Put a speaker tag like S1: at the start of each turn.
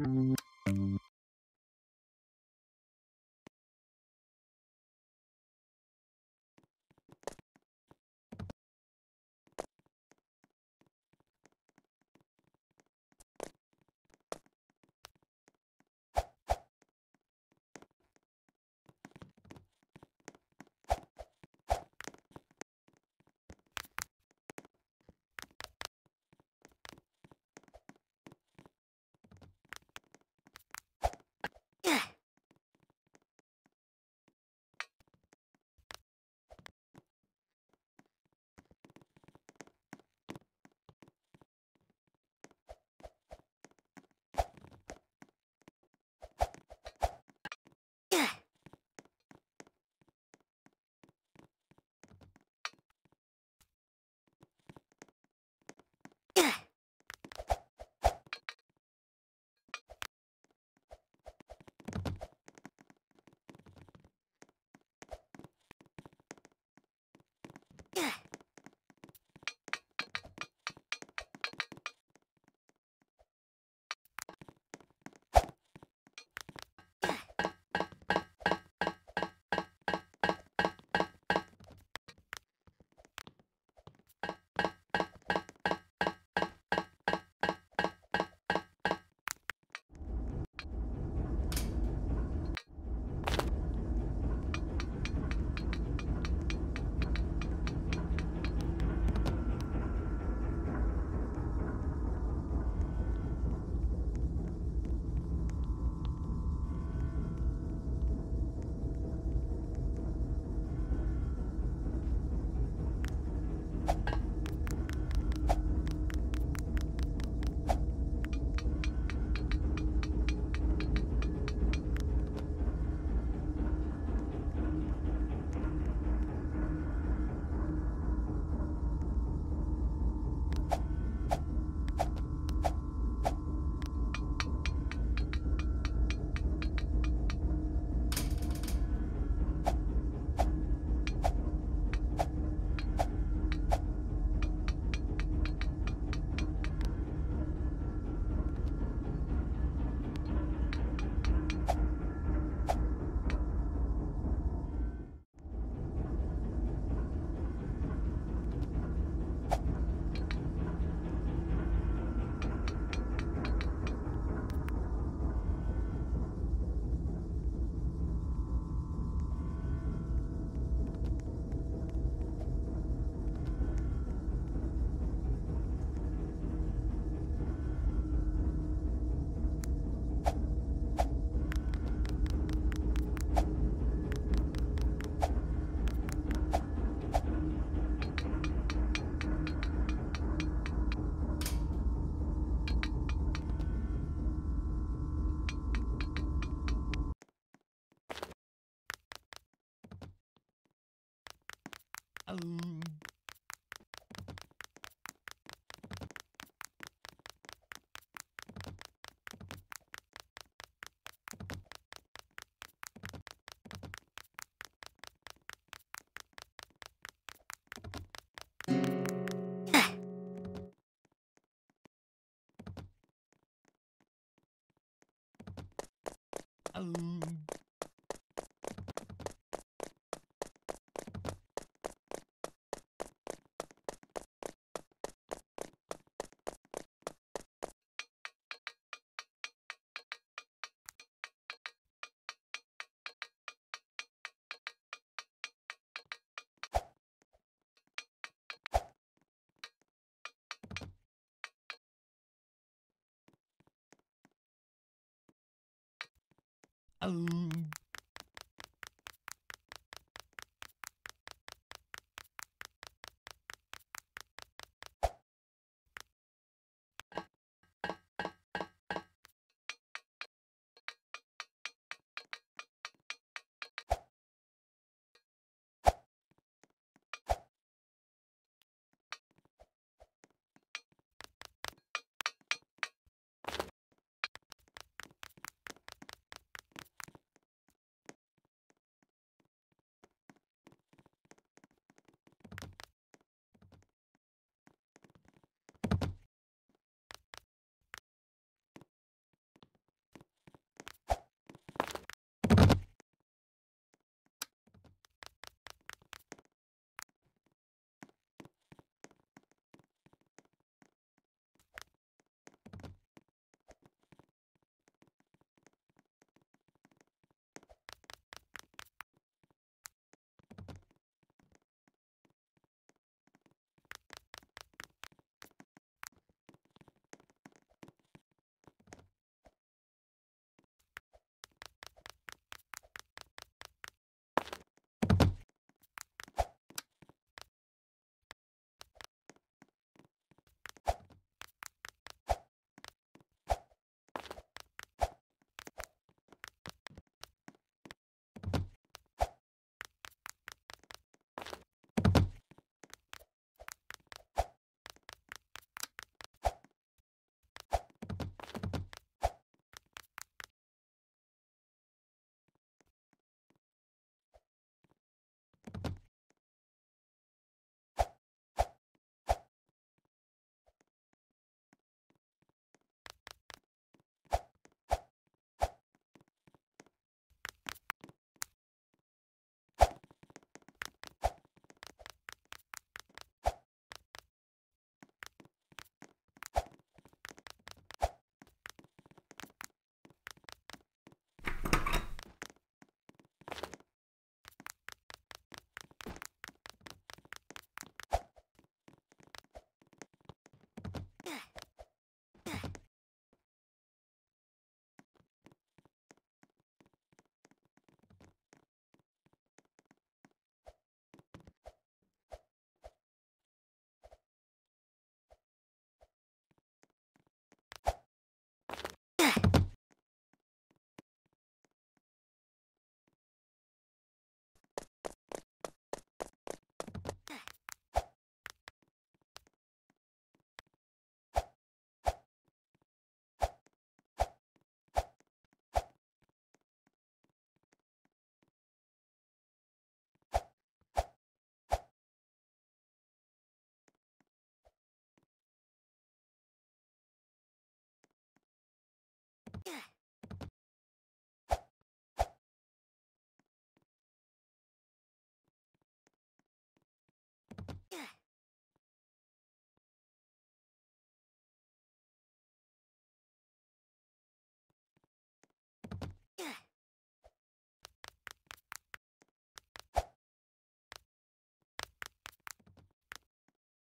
S1: Thank you.
S2: Hello. Um. Yeah.